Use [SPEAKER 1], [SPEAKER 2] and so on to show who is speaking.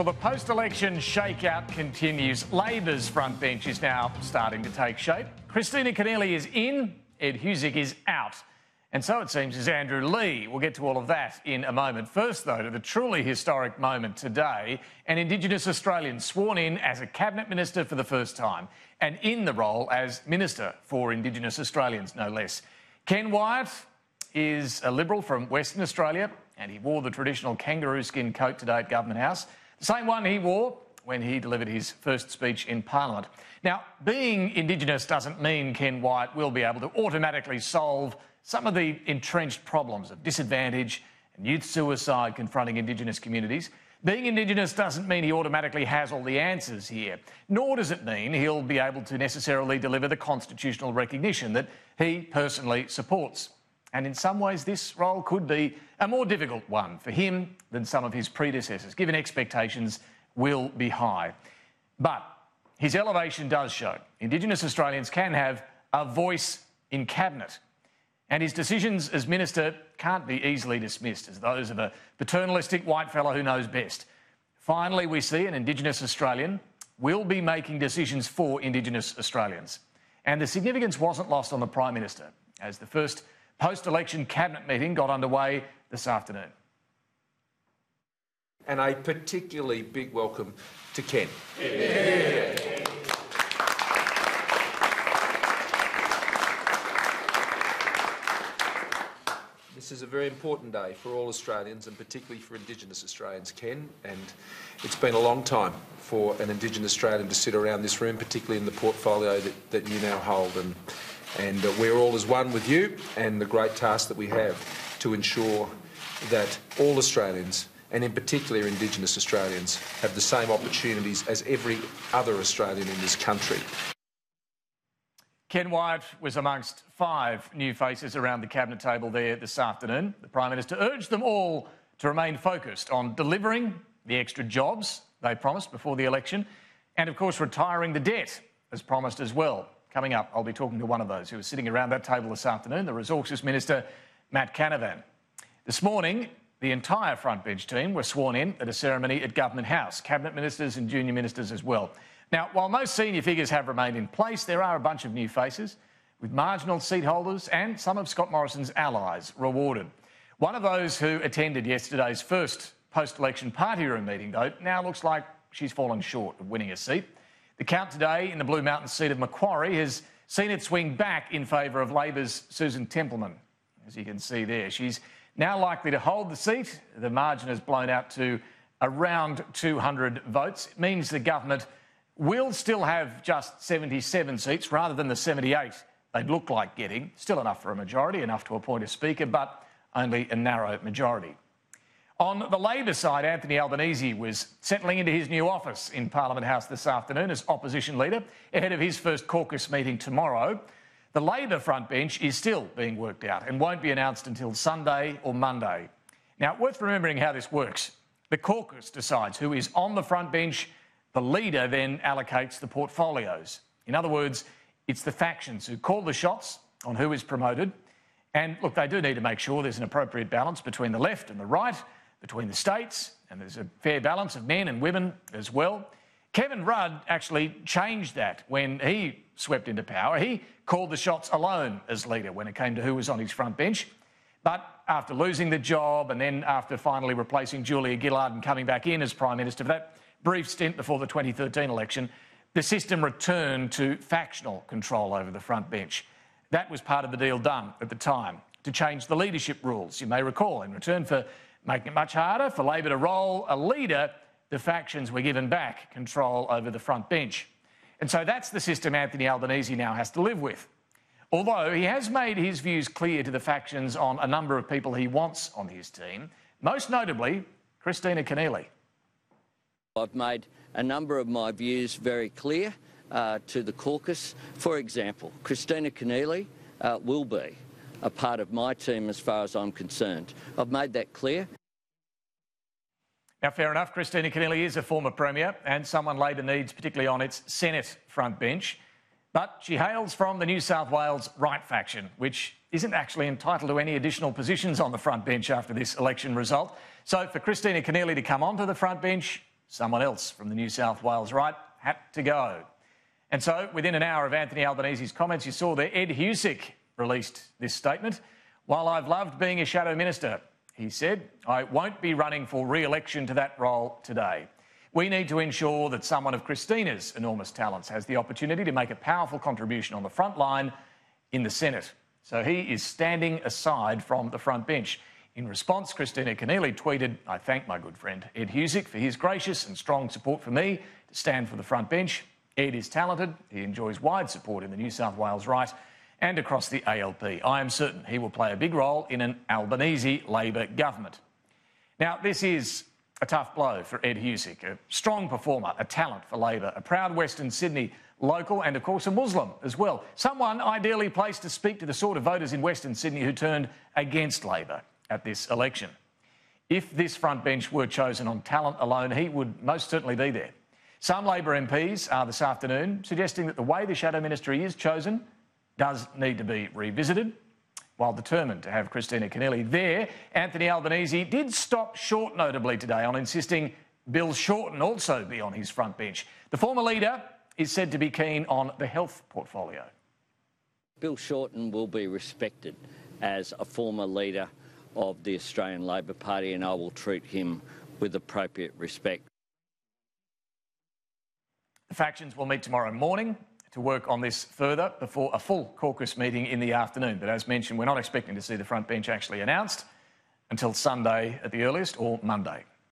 [SPEAKER 1] Well, the post election shakeout continues. Labor's front bench is now starting to take shape. Kristina Keneally is in, Ed Husic is out. And so it seems is Andrew Leigh. We'll get to all of that in a moment. First, though, to the truly historic moment today an Indigenous Australian sworn in as a Cabinet Minister for the first time and in the role as Minister for Indigenous Australians, no less. Ken Wyatt is a Liberal from Western Australia and he wore the traditional kangaroo skin coat today at Government House. Same one he wore when he delivered his first speech in Parliament. Now, being Indigenous doesn't mean Ken Wyatt will be able to automatically solve some of the entrenched problems of disadvantage and youth suicide confronting Indigenous communities. Being Indigenous doesn't mean he automatically has all the answers here, nor does it mean he'll be able to necessarily deliver the constitutional recognition that he personally supports. And in some ways, this role could be a more difficult one for him than some of his predecessors, given expectations will be high. But his elevation does show Indigenous Australians can have a voice in Cabinet. And his decisions as Minister can't be easily dismissed as those of a paternalistic white fellow who knows best. Finally, we see an Indigenous Australian will be making decisions for Indigenous Australians. And the significance wasn't lost on the Prime Minister, as the first post election cabinet meeting got underway this afternoon.
[SPEAKER 2] And a particularly big welcome to Ken.
[SPEAKER 3] Yeah.
[SPEAKER 2] This is a very important day for all Australians and particularly for Indigenous Australians, Ken. And it's been a long time for an Indigenous Australian to sit around this room, particularly in the portfolio that, that you now hold. And and uh, we're all as one with you and the great task that we have to ensure that all Australians, and in particular Indigenous Australians, have the same opportunities as every other Australian in this country.
[SPEAKER 1] Ken Wyatt was amongst five new faces around the cabinet table there this afternoon. The Prime Minister urged them all to remain focused on delivering the extra jobs they promised before the election and, of course, retiring the debt as promised as well. Coming up, I'll be talking to one of those who was sitting around that table this afternoon, the Resources Minister, Matt Canavan. This morning, the entire front bench team were sworn in at a ceremony at Government House, cabinet ministers and junior ministers as well. Now, while most senior figures have remained in place, there are a bunch of new faces, with marginal seat holders and some of Scott Morrison's allies rewarded. One of those who attended yesterday's first post election party room meeting, though, now looks like she's fallen short of winning a seat. The count today in the Blue Mountain seat of Macquarie has seen it swing back in favour of Labor's Susan Templeman, as you can see there. She's now likely to hold the seat. The margin has blown out to around 200 votes. It means the government will still have just 77 seats rather than the 78 they'd look like getting. Still enough for a majority, enough to appoint a speaker, but only a narrow majority. On the Labor side, Anthony Albanese was settling into his new office in Parliament House this afternoon as opposition leader ahead of his first caucus meeting tomorrow. The Labor front bench is still being worked out and won't be announced until Sunday or Monday. Now, worth remembering how this works. The caucus decides who is on the front bench, the leader then allocates the portfolios. In other words, it's the factions who call the shots on who is promoted. And look, they do need to make sure there's an appropriate balance between the left and the right between the states, and there's a fair balance of men and women as well. Kevin Rudd actually changed that when he swept into power. He called the shots alone as leader when it came to who was on his front bench. But after losing the job and then after finally replacing Julia Gillard and coming back in as Prime Minister for that brief stint before the 2013 election, the system returned to factional control over the front bench. That was part of the deal done at the time to change the leadership rules, you may recall, in return for making it much harder for Labor to roll a leader, the factions were given back control over the front bench. And so that's the system Anthony Albanese now has to live with. Although he has made his views clear to the factions on a number of people he wants on his team, most notably Kristina Keneally.
[SPEAKER 4] I've made a number of my views very clear uh, to the caucus. For example, Kristina Keneally uh, will be a part of my team as far as I'm concerned. I've made that clear.
[SPEAKER 1] Now, fair enough, Kristina Keneally is a former Premier and someone Labor needs, particularly on its Senate front bench. But she hails from the New South Wales right faction, which isn't actually entitled to any additional positions on the front bench after this election result. So for Kristina Keneally to come onto the front bench, someone else from the New South Wales right had to go. And so, within an hour of Anthony Albanese's comments, you saw that Ed Husic released this statement. While I've loved being a shadow minister, he said, I won't be running for re election to that role today. We need to ensure that someone of Kristina's enormous talents has the opportunity to make a powerful contribution on the front line in the Senate. So he is standing aside from the front bench. In response, Kristina Keneally tweeted, I thank my good friend Ed Husic for his gracious and strong support for me to stand for the front bench. Ed is talented, he enjoys wide support in the New South Wales right and across the ALP. I am certain he will play a big role in an Albanese Labor government. Now, this is a tough blow for Ed Husic, a strong performer, a talent for Labor, a proud Western Sydney local, and of course a Muslim as well. Someone ideally placed to speak to the sort of voters in Western Sydney who turned against Labor at this election. If this front bench were chosen on talent alone, he would most certainly be there. Some Labor MPs are this afternoon suggesting that the way the shadow ministry is chosen does need to be revisited. While determined to have Kristina Keneally there, Anthony Albanese did stop short notably today on insisting Bill Shorten also be on his front bench. The former leader is said to be keen on the health portfolio.
[SPEAKER 4] Bill Shorten will be respected as a former leader of the Australian Labor Party, and I will treat him with appropriate respect.
[SPEAKER 1] The factions will meet tomorrow morning to work on this further before a full caucus meeting in the afternoon. But as mentioned, we're not expecting to see the front bench actually announced until Sunday at the earliest or Monday.